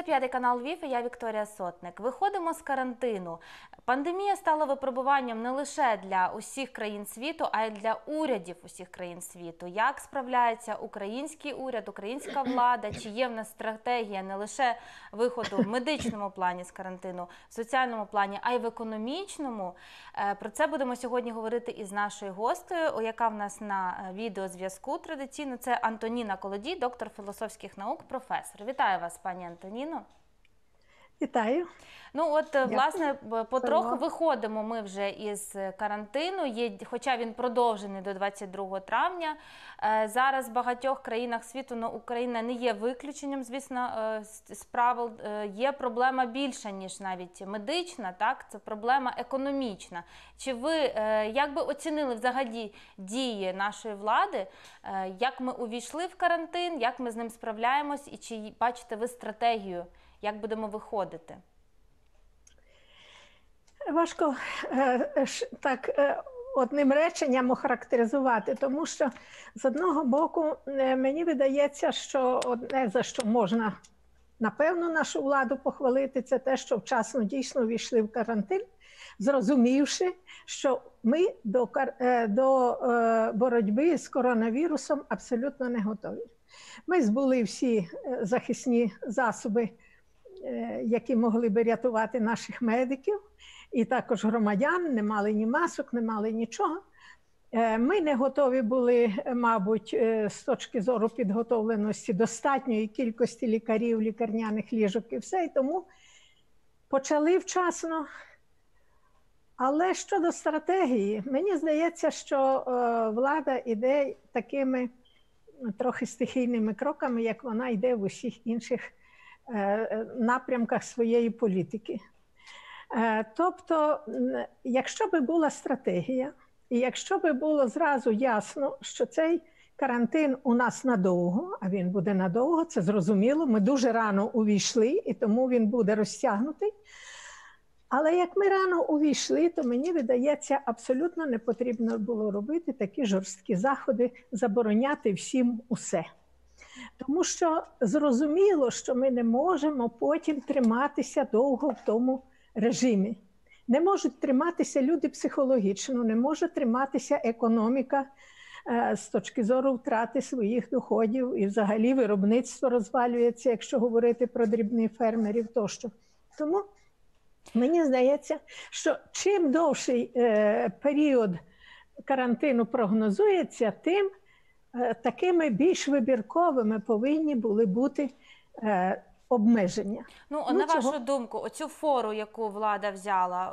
Це п'ятий канал Львів і я Вікторія Сотник. Виходимо з карантину. Пандемія стала випробуванням не лише для усіх країн світу, а й для урядів усіх країн світу. Як справляється український уряд, українська влада? Чи є в нас стратегія не лише виходу в медичному плані з карантину, в соціальному плані, а й в економічному? Е, Про це будемо сьогодні говорити із нашою гостею, яка в нас на е, відеозв'язку традиційно. Це Антоніна Колодій, доктор філософських наук, професор. Вітаю вас, пані Антоніно. no. Вітаю. Ну от е, Дякую. власне потроху виходимо ми вже із карантину. Є, хоча він продовжений до 22 травня. Е, Зараз в багатьох країнах світу ну, Україна не є виключенням, звісно, е, з правил. Є проблема більша ніж навіть медична. Так, це проблема економічна. Чи ви як би оцінили взагалі дії нашої влади? Як ми увійшли в карантин? Як ми з ним справляємось? І чи бачите ви стратегію? Як будемо виходити? Важко е, е, так е, одним реченням охарактеризувати, тому що з одного боку мені видається, що одне за що можна напевно нашу владу похвалити, це те, що вчасно дійсно війшли в карантин, зрозумівши, що ми до, до боротьби з коронавірусом абсолютно не готові. Ми збули всі захисні засоби, які могли би рятувати наших медиків, і також громадян, не мали ні масок, не мали нічого. Е, Ми не готові були, е, мабуть, е, з точки зору підготовленості достатньої кількості лікарів, лікарняних ліжок і все. І тому почали вчасно. Але щодо стратегії, мені здається, що е, влада йде такими трохи стихійними кроками, як вона йде в усіх інших е, е, напрямках своєї політики. Е, Тобто, якщо би була стратегія, і якщо би було зразу ясно, що цей карантин у нас надовго, а він буде надовго, це зрозуміло. Ми дуже рано увійшли, і тому він буде розтягнутий. Але як ми рано увійшли, то мені видається, абсолютно не потрібно було робити такі жорсткі заходи, забороняти всім усе. Тому що зрозуміло, що ми не можемо потім триматися довго в тому режимі. Не можуть триматися люди психологічно, не може триматися економіка е, з точки зору втрати своїх доходів, і взагалі виробництво розвалюється, якщо говорити про дрібних фермерів тощо. Тому мені здається, що чим довший е, період карантину прогнозується, тим такими більш вибірковими повинні були бути е, обмеження. Ну, Ну, на чого? вашу думку, оцю фору, яку влада взяла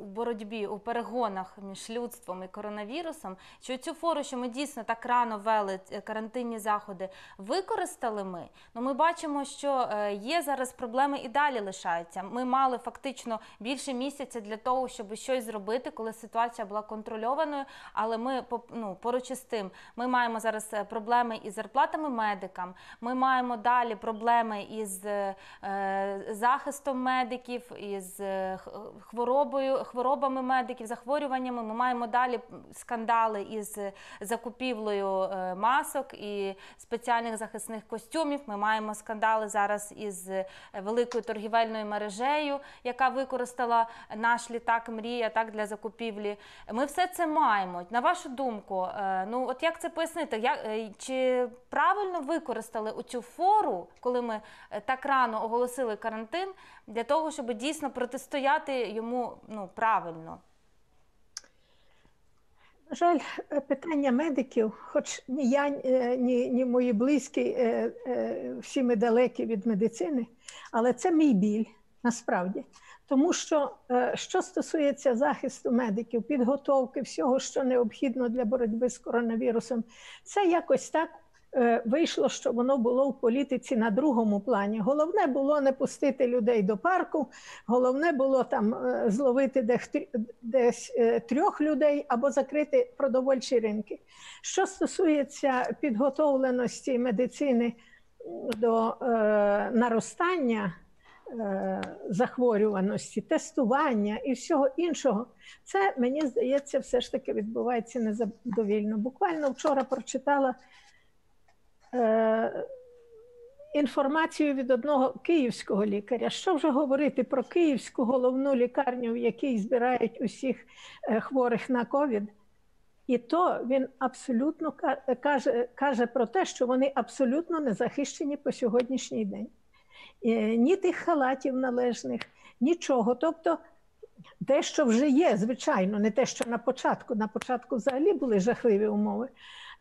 у боротьбі у перегонах між людством і коронавірусом, чи цю фору, що ми дійсно так рано ввели е, карантинні заходи, використали ми? Ну, ми бачимо, що е, є зараз проблеми і далі лишаються. Ми мали фактично більше місяця для того, щоб щось зробити, коли ситуація була контрольованою. Але ми ну, поруч із тим, ми маємо зараз е, проблеми із зарплатами медикам. Ми маємо далі проблеми із е, е, захистом медиків, із е, хворобою, хворобами медиків, захворюваннями. Ми маємо далі скандали із закупівлею е, масок і спеціальних захисних костюмів. Ми маємо скандали зараз із великою торгівельною мережею, яка використала наш літак Мрія так для закупівлі. Ми все це маємо. На вашу думку, ну от як це пояснити? Як, чи правильно використали оцю фору, коли ми е, так рано оголосили карантин, для того, щоб дійсно протистояти йому ну, правильно? На жаль, е, питання медиків, хоч ні я, е, ні, ні мої близькі, е, всі ми далекі від медицини, але це мій біль насправді. Тому що що стосується захисту медиків, підготовки всього, що необхідно для боротьби з коронавірусом, це якось так вийшло, що воно було в політиці на другому плані. Головне було не пустити людей до парку, головне було там е, зловити десь е, трьох людей або закрити продовольчі ринки. Що стосується підготовленості медицини до е, наростання е, захворюваності, тестування і всього іншого, це мені здається, все ж таки відбувається незадовільно. Буквально вчора прочитала. Е, інформацію від одного київського лікаря. Що вже говорити про київську головну лікарню, в якій збирають усіх е, хворих на ковід? І то він абсолютно каже, каже про те, що вони абсолютно не захищені по сьогоднішній день. Е, Ні тих халатів належних, нічого. Тобто, дещо вже є, звичайно, не те, що на початку. На початку взагалі були жахливі умови.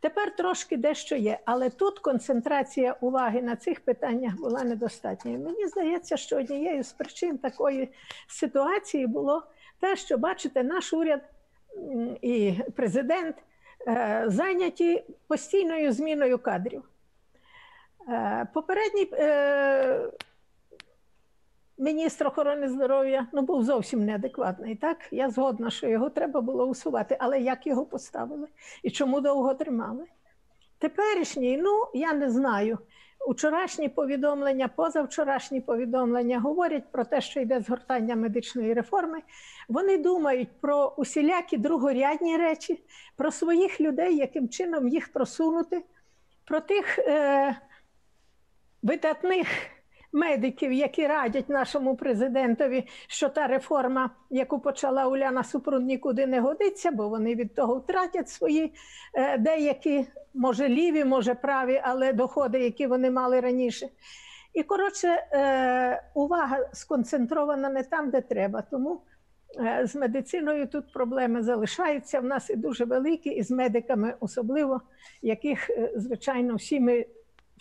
Тепер трошки дещо є, але тут концентрація уваги на цих питаннях була недостатньою. Мені здається, що однією з причин такої ситуації було те, що бачите, наш уряд і президент е, зайняті постійною зміною кадрів. Е, Попередній е, міністр охорони здоров'я ну, був зовсім неадекватний. Так, я згодна, що його треба було усувати, але як його поставили і чому довго тримали? Теперішній, ну я не знаю. Учорашні повідомлення, позавчорашні повідомлення говорять про те, що йде згортання медичної реформи. Вони думають про усілякі другорядні речі, про своїх людей, яким чином їх просунути, про тих е, видатних медиків, які радять нашому президентові, що та реформа, яку почала Уляна Супрун, нікуди не годиться, бо вони від того втратять свої е, деякі, може ліві, може праві, але доходи, які вони мали раніше. І коротше, е, увага сконцентрована не там, де треба. Тому е, з медициною тут проблеми залишаються. В нас і дуже великі, і з медиками особливо, яких, звичайно, всі ми,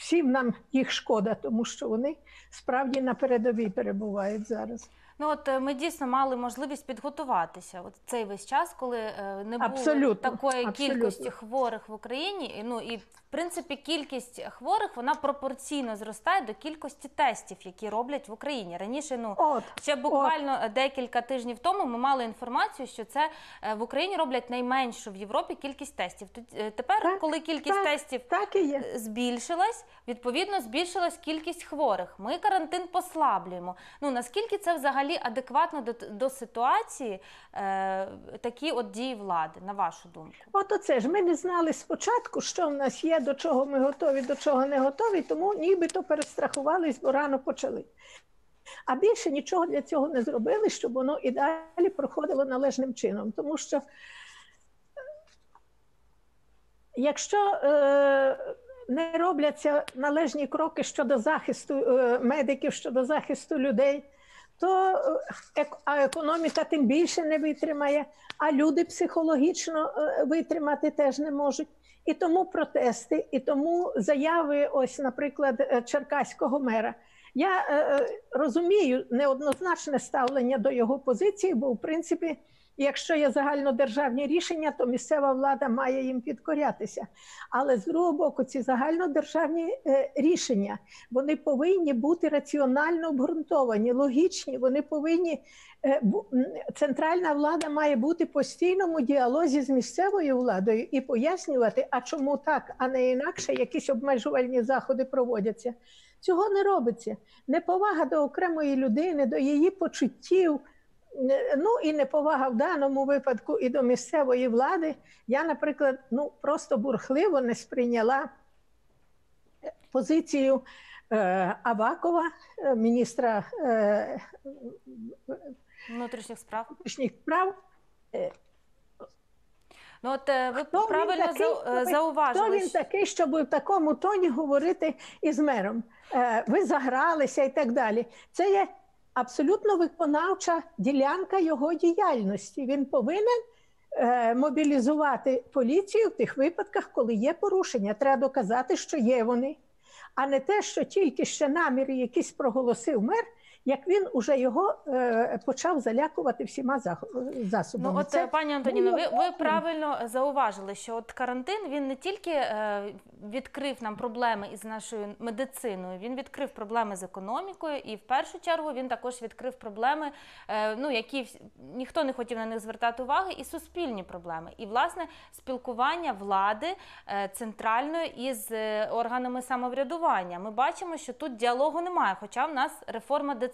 всім нам їх шкода, тому що вони справді на передовій перебувають зараз. Ну от е, ми дійсно мали можливість підготуватися. От цей весь час, коли е, не було Абсолютно, такої абсолютно. кількості хворих в Україні. Ну і в принципі кількість хворих вона пропорційно зростає до кількості тестів, які роблять в Україні. Раніше ну От, ще буквально е, декілька тижнів тому ми мали інформацію, що це е, в Україні роблять найменшу в Європі кількість тестів. Е, тепер, Так, коли кількість так. тестів так і є. збільшилась, відповідно, збільшилась кількість хворих. Ми карантин послаблюємо. Ну наскільки це взагалі адекватно до, до ситуації, е, такі от дії влади, на вашу думку? От оце ж ми не знали спочатку, що в нас є, до чого ми готові, до чого не готові, тому нібито перестрахувались, бо рано почали. А більше нічого для цього не зробили, щоб воно і далі проходило належним чином. Тому що е, якщо е, не робляться належні кроки щодо захисту е, медиків, щодо захисту людей, то е, а економіка тим більше не витримає, а люди психологічно е, витримати теж не можуть. І тому протести, і тому заяви, ось, наприклад, е, черкаського мера. Я е, розумію неоднозначне ставлення до його позиції, бо в принципі, якщо є загальнодержавні рішення, то місцева влада має їм підкорятися. Але з другого боку, ці загальнодержавні е, рішення вони повинні бути раціонально обґрунтовані, логічні. Вони повинні е, центральна влада має бути в постійному діалозі з місцевою владою і пояснювати, а чому так, а не інакше, якісь обмежувальні заходи проводяться. Цього не робиться. Неповага до окремої людини, до її почуттів. Е, Ну і неповага в даному випадку і до місцевої влади. Я, наприклад, ну просто бурхливо не сприйняла е, позицію е, Авакова, е, міністра е, Внутрішніх справ? внутрішніх справ. Ну от е, ви Хто правильно такий, е, зауважили. Хто він такий, щоб в такому тоні говорити із мером? Е, ви загралися і так далі. Це є абсолютно виконавча ділянка його діяльності. Він повинен е, мобілізувати поліцію в тих випадках, коли є порушення. Треба доказати, що є вони, а не те, що тільки ще наміри якісь проголосив мер. Як він уже його е, почав залякувати всіма засобами. Ну, от, Це е, пані Антоніно, ви, ви правильно зауважили, що от карантин він не тільки е, відкрив нам проблеми із нашою медициною, він відкрив проблеми з економікою, і в першу чергу він також відкрив проблеми, е, ну які ніхто не хотів на них звертати уваги, і суспільні проблеми. І власне спілкування влади е, центральної із е, органами самоврядування. Ми бачимо, що тут діалогу немає, хоча в нас реформа децентралізації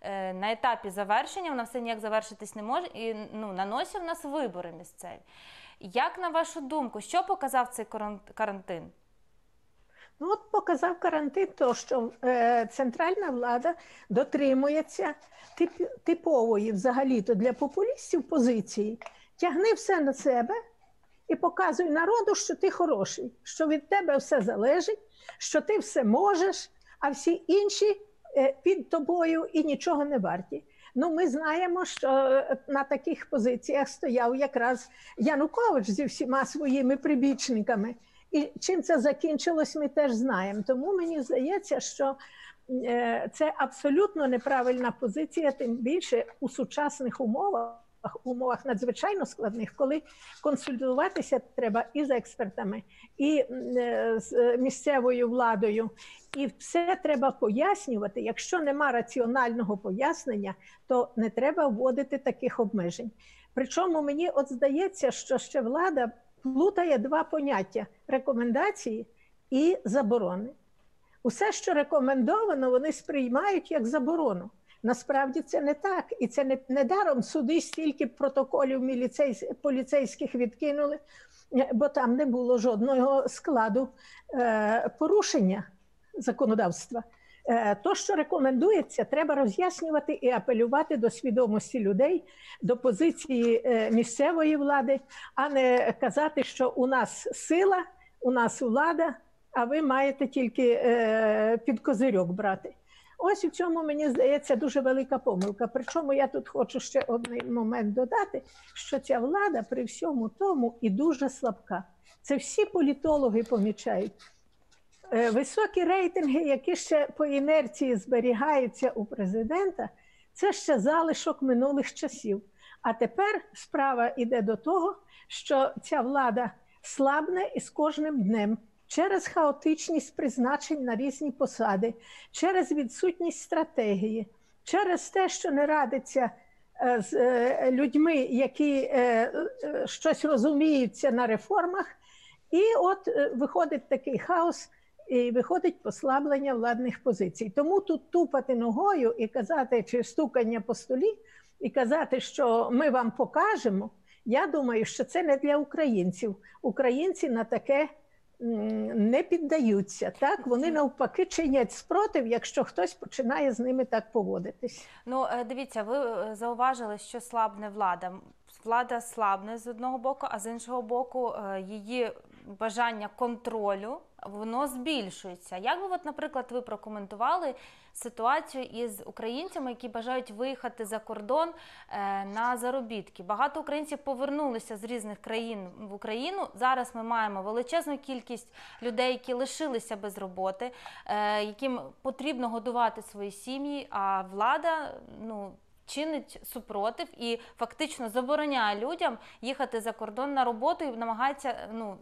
е, на етапі завершення, вона все ніяк завершитись не може, і ну, на носі в нас вибори місцеві. Як на вашу думку, що показав цей карантин? Ну, от показав карантин, то що е, центральна влада дотримується тип, типової взагалі-то для популістів позиції. Тягни все на себе і показуй народу, що ти хороший, що від тебе все залежить, що ти все можеш, а всі інші під тобою і нічого не варті. Ну, ми знаємо, що е, на таких позиціях стояв якраз Янукович зі всіма своїми прибічниками. І чим це закінчилось, ми теж знаємо. Тому мені здається, що е, це абсолютно неправильна позиція, тим більше у сучасних умовах. Умовах надзвичайно складних, коли консультуватися треба і з експертами, і е, з місцевою владою, і все треба пояснювати. Якщо нема раціонального пояснення, то не треба вводити таких обмежень. Причому мені от здається, що ще влада плутає два поняття: рекомендації і заборони. Усе, що рекомендовано, вони сприймають як заборону. Насправді це не так, і це не, не даром суди стільки протоколів міліцейсь, поліцейських відкинули, бо там не було жодного складу е, порушення законодавства. Е, то, що рекомендується, треба роз'яснювати і апелювати до свідомості людей, до позиції е, місцевої влади, а не казати, що у нас сила, у нас влада, а ви маєте тільки е, під козирьок брати. Ось у цьому мені здається дуже велика помилка. Причому я тут хочу ще один момент додати: що ця влада при всьому тому і дуже слабка. Це всі політологи помічають. Високі рейтинги, які ще по інерції зберігаються у президента, це ще залишок минулих часів. А тепер справа йде до того, що ця влада слабне і з кожним днем через хаотичність призначень на різні посади, через відсутність стратегії, через те, що не радиться з людьми, які щось розуміються на реформах, і от виходить такий хаос. І виходить послаблення владних позицій. Тому тут тупати ногою і казати, чи стукання по столі, і казати, що ми вам покажемо. Я думаю, що це не для українців. Українці на таке не піддаються. Так вони навпаки чинять спротив, якщо хтось починає з ними так поводитись. Ну дивіться, ви зауважили, що слабне влада. Влада слабне з одного боку, а з іншого боку, її бажання контролю воно збільшується. Як би, от, наприклад, ви прокоментували ситуацію із українцями, які бажають виїхати за кордон е, на заробітки? Багато українців повернулися з різних країн в Україну. Зараз ми маємо величезну кількість людей, які лишилися без роботи, е, яким потрібно годувати свої сім'ї. А влада, ну чинить супротив і фактично забороняє людям їхати за кордон на роботу і намагається ну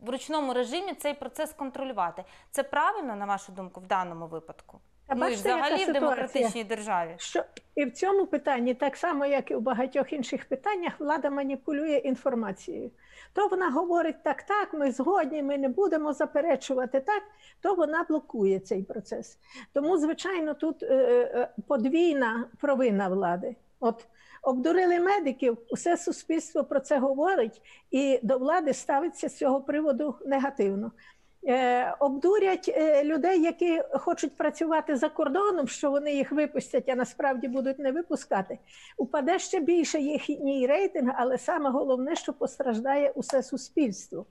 в ручному режимі цей процес контролювати. Це правильно, на вашу думку, в даному випадку? А ну бачите, і взагалі яка в демократичній державі. Що і в цьому питанні, так само як і в багатьох інших питаннях, влада маніпулює інформацією. То вона говорить так, так, ми згодні, ми не будемо заперечувати так, то вона блокує цей процес. Тому, звичайно, тут е, подвійна провина влади. От обдурили медиків, усе суспільство про це говорить, і до влади ставиться з цього приводу негативно. Е, обдурять е, людей, які хочуть працювати за кордоном, що вони їх випустять, а насправді будуть не випускати. Упаде ще більше їхній рейтинг, але саме головне, що постраждає усе суспільство.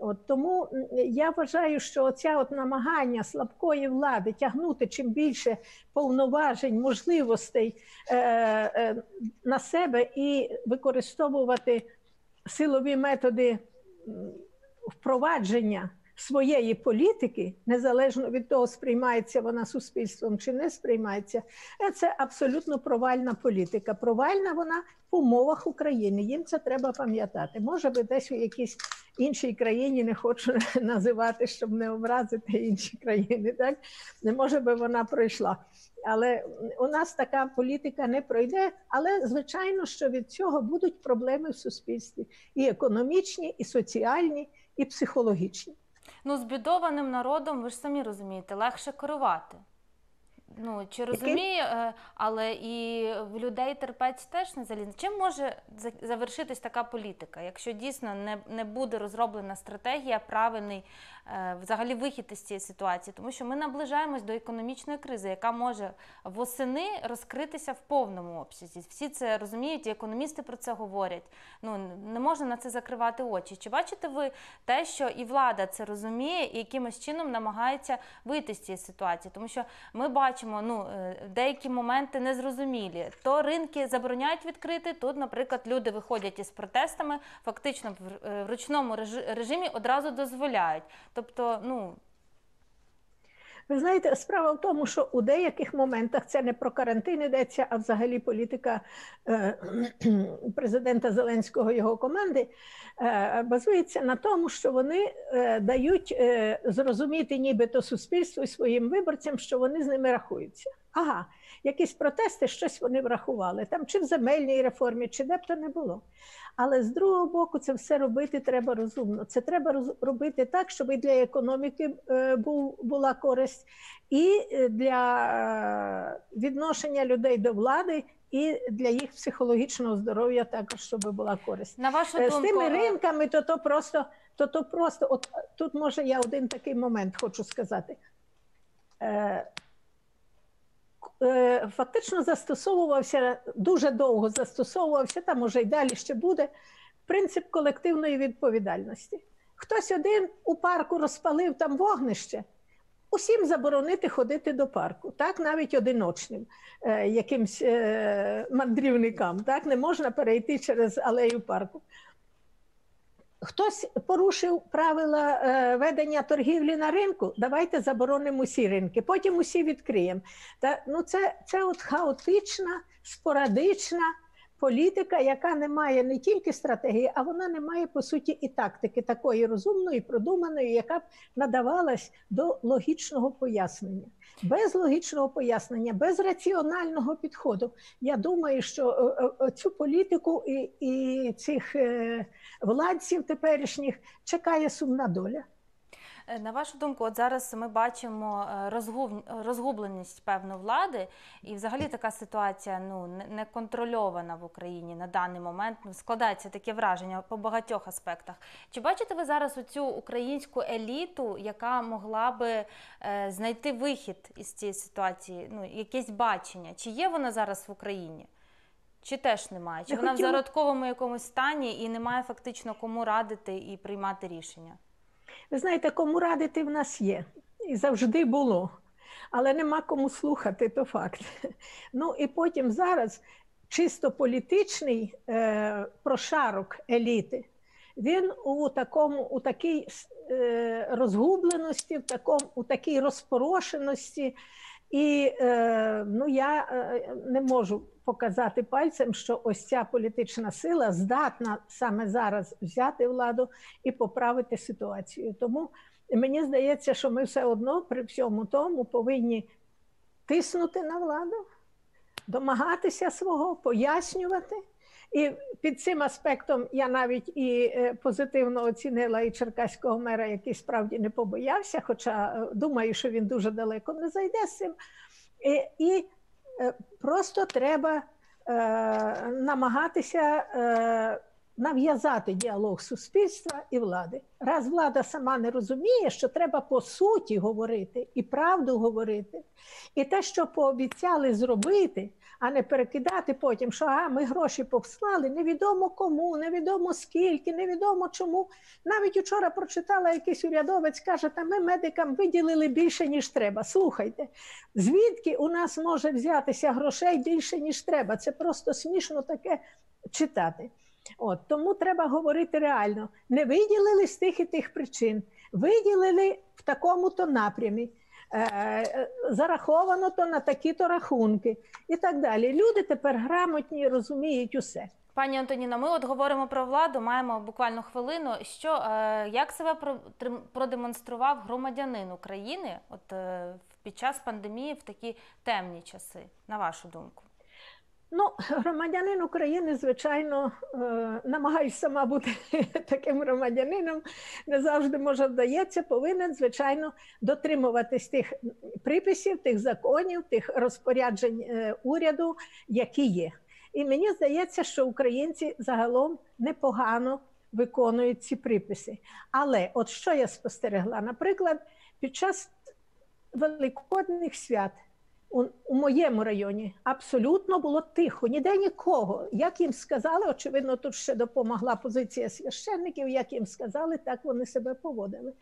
От Тому я вважаю, що оця от намагання слабкої влади тягнути чим більше повноважень, можливостей е, е, на себе і використовувати силові методи впровадження своєї політики, незалежно від того, сприймається вона суспільством чи не сприймається, е, це абсолютно провальна політика. Провальна вона в умовах України. Їм це треба пам'ятати. Може би десь у якійсь іншій країні не хочу називати, щоб не образити інші країни. Так не може би вона пройшла. Але у нас така політика не пройде. Але звичайно, що від цього будуть проблеми в суспільстві і економічні, і соціальні, і психологічні. Ну, збідованим народом, ви ж самі розумієте, легше керувати. Ну чи розуміє, е, але і в людей терпець теж не залізне. Чим може завершитись така політика, якщо дійсно не, не буде розроблена стратегія, правильний е, взагалі вихід із цієї ситуації? Тому що ми наближаємось до економічної кризи, яка може восени розкритися в повному обсязі. Всі це розуміють, і економісти про це говорять. Ну не можна на це закривати очі. Чи бачите ви те, що і влада це розуміє, і якимось чином намагається вийти з цієї ситуації? Тому що ми бачимо, ну е, деякі моменти незрозумілі. То ринки забороняють відкрити. Тут, наприклад, люди виходять із протестами, фактично в е, ручному режимі одразу дозволяють. Тобто, ну Ви знаєте, справа в тому, що у деяких моментах це не про карантин йдеться, а взагалі політика е, президента Зеленського його команди е, базується на тому, що вони е, дають зрозуміти нібито суспільству і своїм виборцям, що вони з ними рахуються. Ага, якісь протести, щось вони врахували, там чи в земельній реформі, чи де б то не було. Але з другого боку, це все робити треба розумно. Це треба робити так, щоб і для економіки е, була користь, і е, для е, відношення людей до влади, і для їх психологічного здоров'я також, щоб була користь. на вашу думку, З тими ринками, то то просто, то то просто, от тут може я один такий момент хочу сказати. Е, Фактично застосовувався дуже довго застосовувався, там може й далі ще буде принцип колективної відповідальності. Хтось один у парку розпалив там вогнище, усім заборонити ходити до парку, так навіть одиночним е, якимсь е, мандрівникам, так не можна перейти через алею парку. Хтось порушив правила е, ведення торгівлі на ринку. Давайте заборонимо усі ринки, потім усі відкриємо. Та ну це, це от хаотична, спорадична політика, яка не має не тільки стратегії, а вона не має по суті і тактики такої розумної, продуманої, яка б надавалась до логічного пояснення. Без логічного пояснення, без раціонального підходу. Я думаю, що е, е, цю політику і, і цих е, владців теперішніх чекає сумна доля. Е, На вашу думку, от зараз ми бачимо е, розгуб... розгубленість певно влади, і взагалі така ситуація ну не- контрольована в Україні на даний момент. Ну складається таке враження по багатьох аспектах. Чи бачите ви зараз оцю українську еліту, яка могла би е, знайти вихід із цієї ситуації? Ну якесь бачення? Чи є вона зараз в Україні? Чи теж немає? Чи Я вона в зародковому якомусь стані і немає фактично кому радити і приймати рішення? Ви знаєте, кому радити в нас є, і завжди було, але нема кому слухати, то факт. Ну і потім зараз чисто політичний е, прошарок еліти. Він у такому, у такій е, розгубленості, в такому, у такій розпорошеності. І е, ну, я е, не можу показати пальцем, що ось ця політична сила здатна саме зараз взяти владу і поправити ситуацію. Тому мені здається, що ми все одно при всьому тому повинні тиснути на владу, домагатися свого, пояснювати. І під цим аспектом я навіть і е, позитивно оцінила і черкаського мера, який справді не побоявся, хоча е, думаю, що він дуже далеко не зайде з цим. І, і е, просто треба е, намагатися е, нав'язати діалог суспільства і влади. Раз влада сама не розуміє, що треба по суті говорити і правду говорити, і те, що пообіцяли зробити, а не перекидати потім, що а, ми гроші послали, невідомо кому, невідомо скільки, невідомо чому. Навіть учора прочитала якийсь урядовець, каже, та ми медикам виділили більше, ніж треба. Слухайте, звідки у нас може взятися грошей більше, ніж треба? Це просто смішно таке читати. От тому треба говорити реально. Не виділили з тих і тих причин, виділили в такому-то напрямі. е, Зараховано то на такі-то рахунки і так далі. Люди тепер грамотні розуміють усе. Пані Антоніно, ми от говоримо про владу, маємо буквально хвилину. Що е, як себе продемонстрував громадянин України, от е, під час пандемії в такі темні часи, на вашу думку? Ну, громадянин України, звичайно, е, намагаюсь сама бути таким громадянином, не завжди може вдається, повинен, звичайно, дотримуватись тих приписів, тих законів, тих розпоряджень е, уряду, які є. І мені здається, що українці загалом непогано виконують ці приписи. Але от що я спостерегла? Наприклад, під час великодних свят у, моєму районі абсолютно було тихо, ніде нікого. Як їм сказали, очевидно, тут ще допомогла позиція священників, як їм сказали, так вони себе поводили.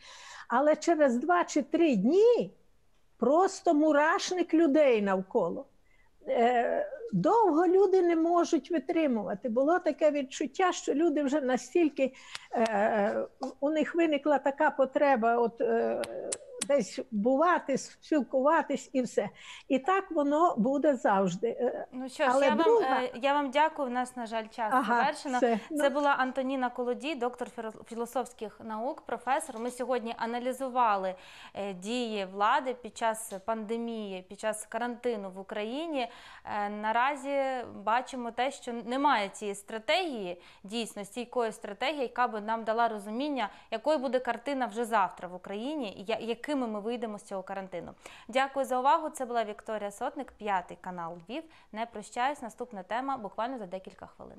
Але через два чи три дні просто мурашник людей навколо. Е, Довго люди не можуть витримувати. Було таке відчуття, що люди вже настільки е, у них виникла така потреба, от е, десь бувати, спілкуватись і все. І так воно буде завжди. Е, Ну що ж, Але я вам, друга- е, я вам дякую. У нас, на жаль, час Ага, завершено. все. Це Ну. була Антоніна Колодій, доктор філософських наук, професор. Ми сьогодні аналізували е, дії влади під час пандемії, під час карантину в Україні. Наразі бачимо те, що немає цієї стратегії, дійсно стійкої стратегії, яка би нам дала розуміння, якою буде картина вже завтра в Україні, і я- якими ми вийдемо з цього карантину. Дякую за увагу. Це була Вікторія Сотник, п'ятий канал Львів. Не прощаюсь. Наступна тема буквально за декілька хвилин.